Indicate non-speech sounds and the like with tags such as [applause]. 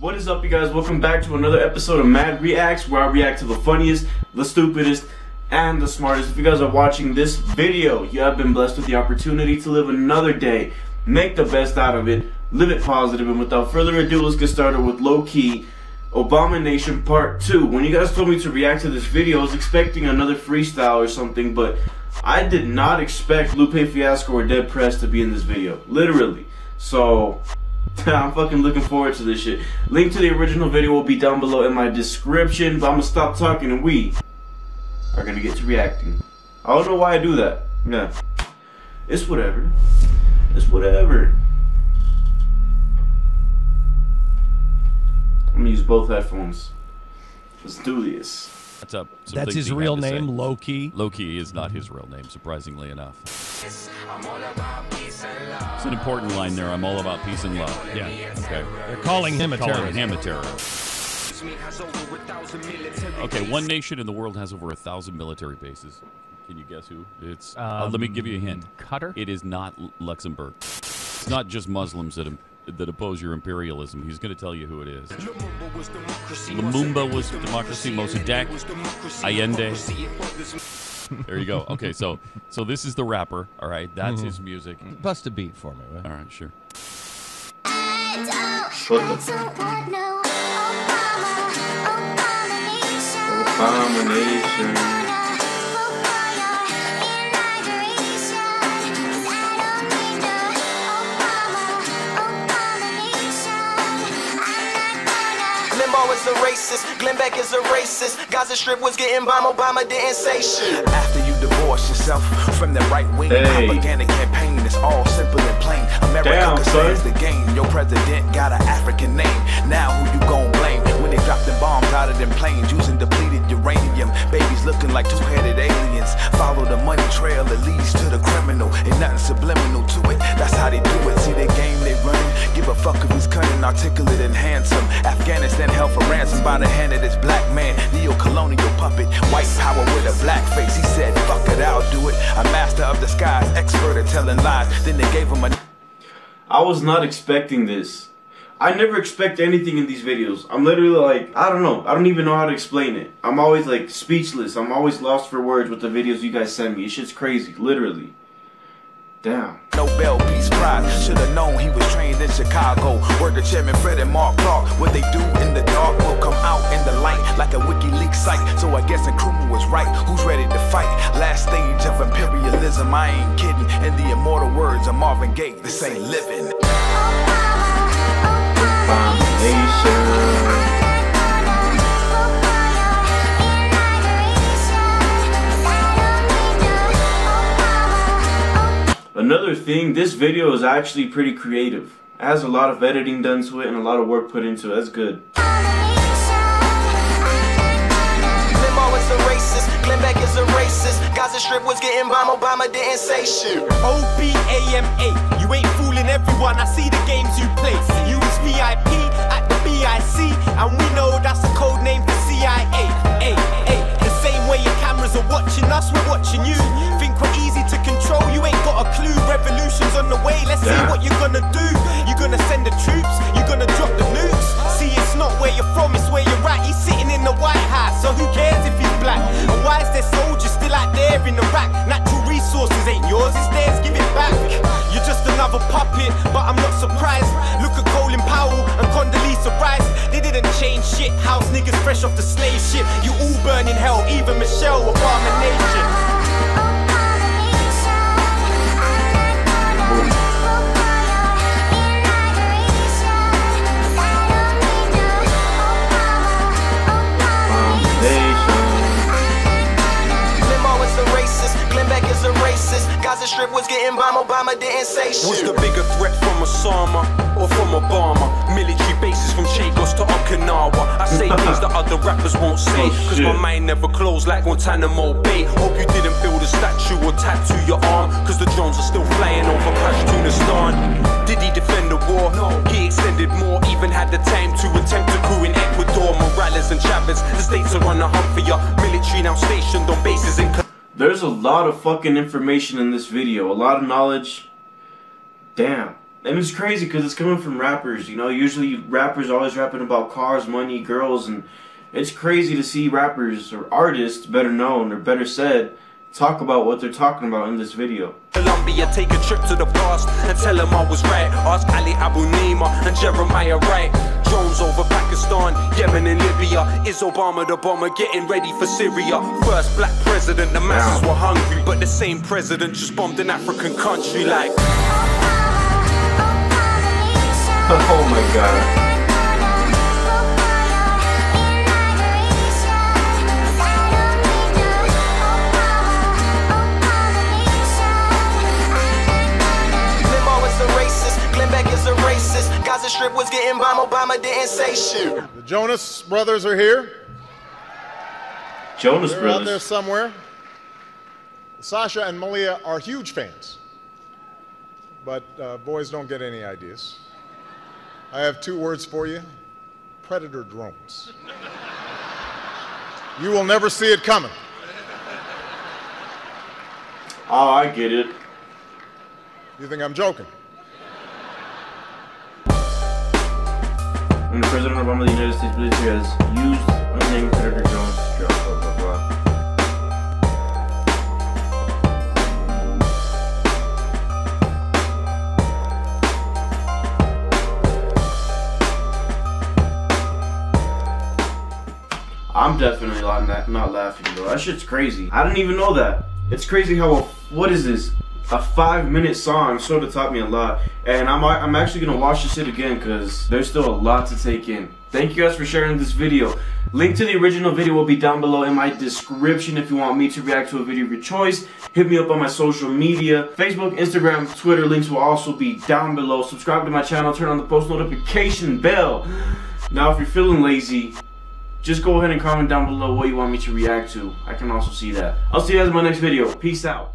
What is up, you guys? Welcome back to another episode of Mad Reacts, where I react to the funniest, the stupidest, and the smartest. If you guys are watching this video, you have been blessed with the opportunity to live another day. Make the best out of it, live it positive. and without further ado, let's get started with Lowkey Obama Nation Part 2. When you guys told me to react to this video, I was expecting another freestyle or something, but I did not expect Lupe Fiasco or Dead Prez to be in this video. Literally. So, [laughs] I'm fucking looking forward to this shit. Link to the original video will be down below in my description, but I'm gonna stop talking and we are gonna get to reacting. I don't know why I do that. Yeah. It's whatever. It's whatever. I'm gonna use both headphones. Let's do this. That's. That's his real name. Low Loki is not his real name, surprisingly enough. It's an important line there. I'm all about peace and love. Yeah. Okay. They're calling him a Calling terrorist. him a terrorist. Okay, one nation in the world has over a thousand military bases. Can you guess who? It's. uh, let me give you a hint. Qatar? It is not Luxembourg. It's not just Muslims that that oppose your imperialism. He's going to tell you who it is. Lumumba was democracy. Mossadegh, Allende. [laughs] There you go. [laughs] Okay, so so this is the rapper. All right, that's mm-hmm. his music. Bust a beat for me, will All right, sure. What the Obama Nation. Limbaugh is a racist, Glenn Beck is a racist. Gaza Strip was getting bombed, Obama didn't say shit. After you divorce yourself from the right wing Hey. propaganda campaign, it's all simple and plain. America Damn, the game. Your president got an African name. Now who you gon' blame? They drop the bombs out of them planes using depleted uranium, babies looking like two-headed aliens. Follow the money trail that leads to the criminal, and nothing subliminal to it. That's how they do it. See the game they running. Give a fuck if he's cunning, articulate, and handsome. Afghanistan held for ransom by the hand of this black man, neo-colonial puppet, white power with a black face. He said, "Fuck it, I'll do it." A master of disguise, expert at telling lies. Then they gave him a I was not expecting this. I never expect anything in these videos. I'm literally like, I don't know. I don't even know how to explain it. I'm always like speechless. I'm always lost for words with the videos you guys send me. It's shit's crazy, literally. Damn. Nobel Peace Prize. Should've known he was trained in Chicago. Word to Chairman Fred and Mark Clark. What they do in the dark will come out in the light like a WikiLeaks site. So I guess Nkrumah was right. Who's ready to fight? Last stage of imperialism. I ain't kidding. In the immortal words of Marvin Gaye, this ain't living. Obama Another thing, this video is actually pretty creative. It has a lot of editing done to it and a lot of work put into it. That's good. Limbaugh is a racist. Glenn Beck is a racist. Gaza Strip was getting bombed. Obama didn't say shit. O-B-A-M-A, fresh off the slave ship You all burn in hell, even Michelle, Obama Nation Obama Nation. Limbaugh is a racist. Glenn Beck is a racist. Gaza Strip was getting bombed. Obama didn't say shit. Was the bigger threat from Osama or from Obama? Military Chagos to Okinawa. I say [laughs] things that other rappers won't say. Oh, Cause my mind never closed like Guantanamo Bay. Hope you didn't build a statue or tattoo your arm. Cause the drones are still flying over Pashtunistan. Did he defend the war? No. He extended more, even had the time to attempt a coup in Ecuador. Morales and Chavez, the states are on the hunt for your military now stationed on bases in. There's a lot of fucking information in this video. A lot of knowledge. Damn. And it's crazy because it's coming from rappers. You know, usually rappers always rapping about cars, money, girls, and it's crazy to see rappers or artists, better known or better said, talk about what they're talking about in this video. Colombia, take a trip to the past and tell them I was right. Ask Ali Abunimah and Jeremiah Wright. Drones over Pakistan, Yemen and Libya. Is Obama the bomber getting ready for Syria? First black president, the masses were hungry, but the same president just bombed an African country like. [laughs] Oh my god. Gaza Strip was getting bombed, Obama didn't say shit. The Jonas brothers are here. Jonas They're brothers. out there somewhere. Sasha and Malia are huge fans. But uh, boys don't get any ideas. I have two words for you predator drones. You will never see it coming. Oh, I get it. You think I'm joking? When President Obama of the United States military has used unnamed predator drones definitely not, not laughing though. That shit's crazy. I didn't even know that. It's crazy how a, what is this? A five minute song sort of taught me a lot. And I'm, I'm actually gonna watch this shit again because there's still a lot to take in. Thank you guys for sharing this video. Link to the original video will be down below in my description if you want me to react to a video of your choice. Hit me up on my social media. Facebook, Instagram, Twitter links will also be down below. Subscribe to my channel, turn on the post notification bell. Now if you're feeling lazy, just go ahead and comment down below what you want me to react to. I can also see that. I'll see you guys in my next video. Peace out.